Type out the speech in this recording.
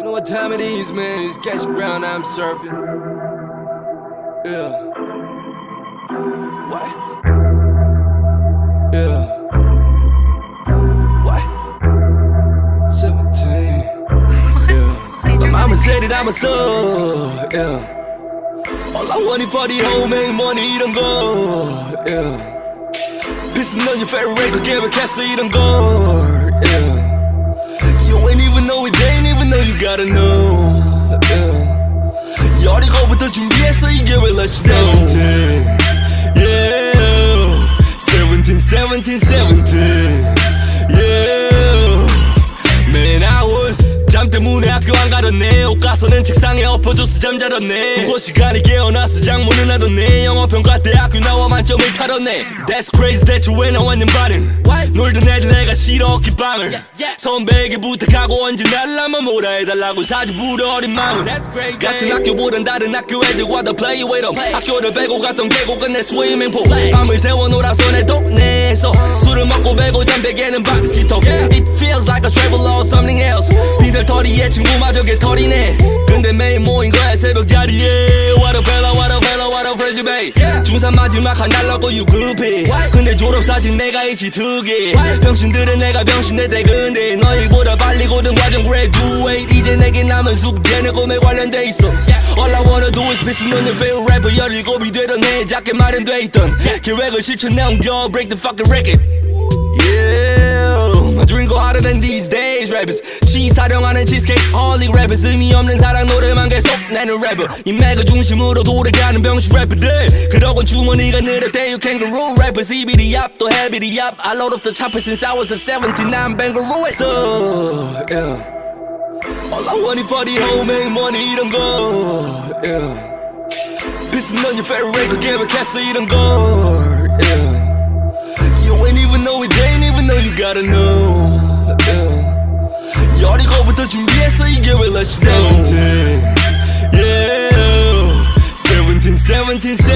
You know what time it is, man. It's Cash Brown, I'm surfing. Yeah. What? Yeah. What? 17. Yeah. My mama said that I'm a thug. Yeah. All I wanted for the homemade money, eat and go. Yeah. Pissing on your favorite record, give a castle, eat and go. Yeah. You ain't even gotta know. Yeah. 어리고부터 준비했어 이게 왜 let's 17. Yeah. 17, 17, 17. Yeah. Man, I was 잠 때문에 학교 안 가렸네 옷 가서는 책상에 엎어져서 잠자렸네 국어 시간에 깨어나서 장문을 하던네 영어 평가 때 학교 나와 만점을 타렸네 That's crazy you 왜 나왔는 반응 내가 싫어 기방을. 선배에게 부탁하고 언제 날라면 뭐라 해달라고 사주 부려 어린 마음은. 같은 학교보단 다른 학교 애들과 더 play with them 학교를 빼고 갔던 계곡은 내 스위밍풀 밤을 새워 놀아서 내 동네에서 술을 먹고 배고 잠베개는 박지턱. It feels like a travel or something else. 비들 털이에 친구마저 개털이네. 근데 매일 모인 거야 새벽 자리에. What a fella babe 중3 마지막 한 달라고 groupie 근데 졸업사진 내가 있지 특이 병신들은 내가 병신인데 근데 너희보다 빨리 고등 과정 graduate 이제 내게 남은 숙제는 꿈에 관련돼 있어 All I wanna do is piss on your favorite rapper 17이 되던 내 작게 마련돼 있던 계획을 실천해 옮겨 break the fucking record Yeah, my dream go harder than these days rappers cheese 사령하는 cheesecake only rappers 의미 없는 사랑 노래만 계속 내는 래퍼 인맥을 중심으로 돌아가는 병신 래퍼들 그러곤 주머니가 늘었대 you kangaroo rappers EBD up 또 heavy up I load up the chopper since I was a 17 I'm bangaroo at the yeah All I wanted for the whole main money 이런 거 yeah Pissing on your favorite record give a castle 이런 걸 yeah You ain't even know it, they ain't even know you gotta know. Yeah. 어리고부터 준비했어 이게 왜 let's 17. Yeah. 17.